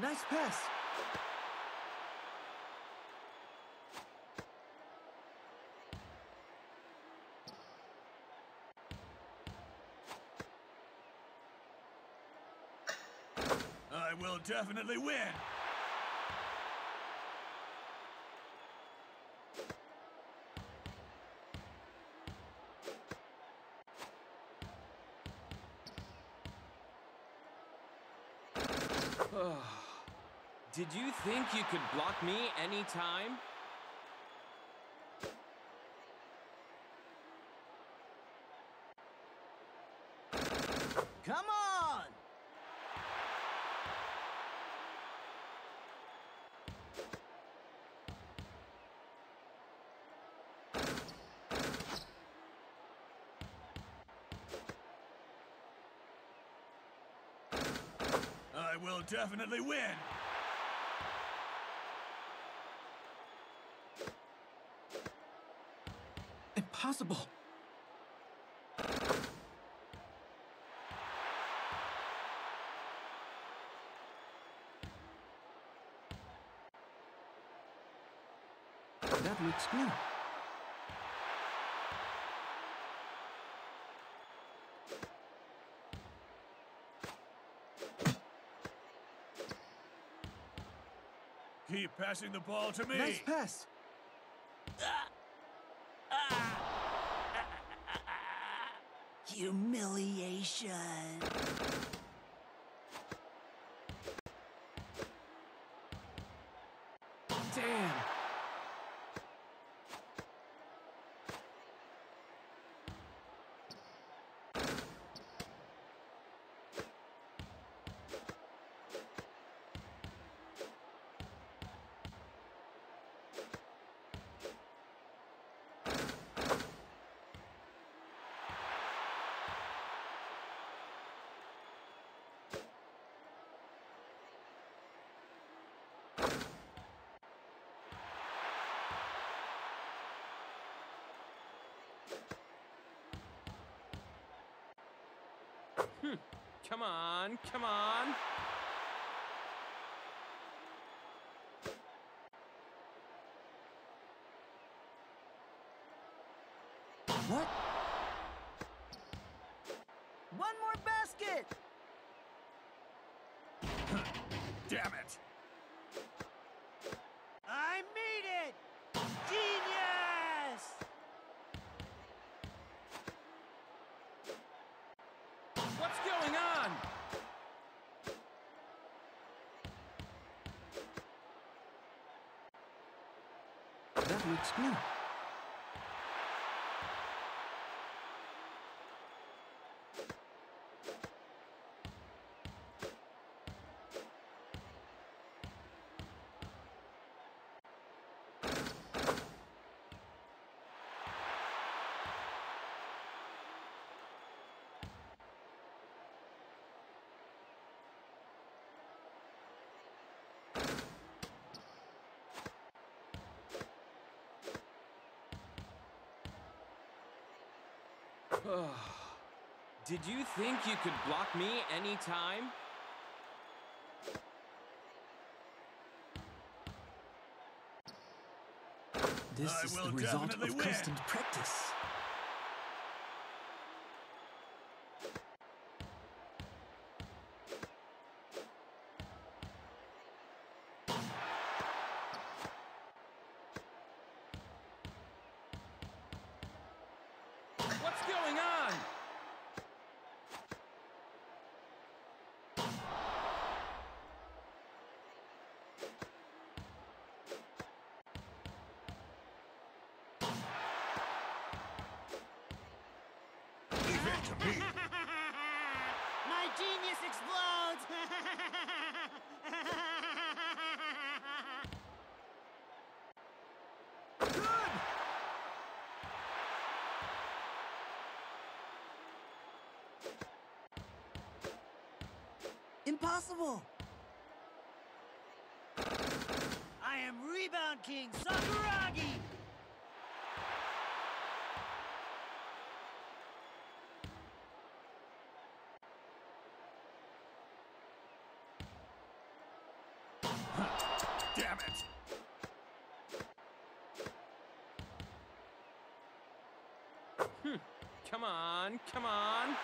Nice pass. I will definitely win. Ah. Did you think you could block me anytime? Come on! I will definitely win. Impossible. That looks good. Keep passing the ball to me. Nice pass. Humiliation. Damn! Hmm. Come on, come on! What? One more basket! Damn it. I made it! Genius! What's going on? That looks good. Did you think you could block me anytime? This I is the result of win. constant practice. What's going on? Leave it to me. My genius explodes! Good! Impossible! I am Rebound King Sakuragi! Damn it! Hmm. Come on, come on.